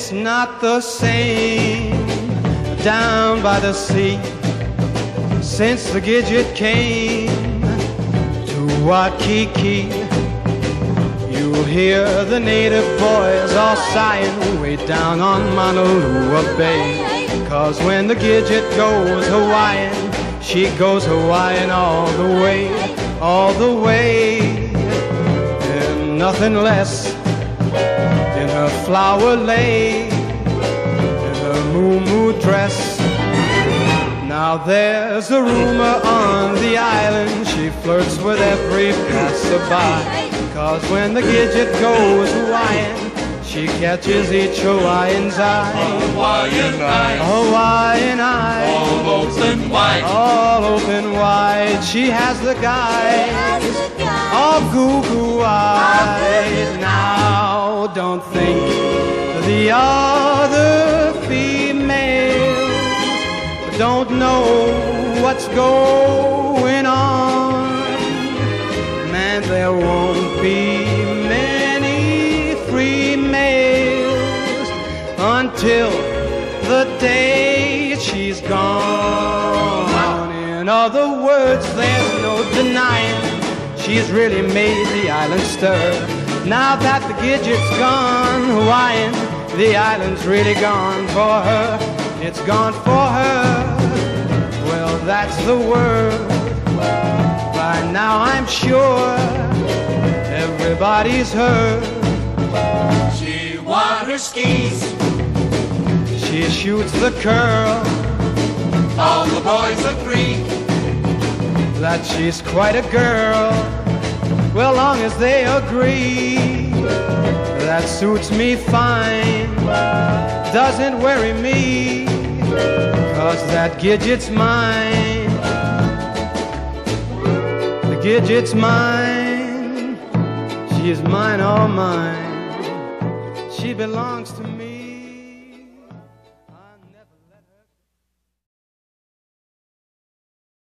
it's not the same down by the sea since the Gidget came to Waikiki. You'll hear the native boys all sighing way down on Maunalua Bay. Cause when the Gidget goes Hawaiian, she goes Hawaiian all the way, all the way. And nothing less in her flower lei, in her moo dress. Now there's a rumor on the island, she flirts with every passerby. Cause when the Gidget goes Hawaiian, she catches each Hawaiian's eye. Hawaiian eye, Hawaiian eye, all open wide. all open wide. She has the guy all goo goo eyed. Don't think the other females don't know what's going on. Man, there won't be many free males until the day she's gone. In other words, there's no denying she's really made the island stir. Now that the Gidget's gone Hawaiian, the island's really gone for her. It's gone for her. Well, that's the word. By now I'm sure everybody's heard. She water skis, She shoots the curl all the boys agree. that she's quite a girl. Well, long as they agree, that suits me fine. Doesn't worry me, cause that Gidget's mine. The Gidget's mine. She is mine, all mine. She belongs to me.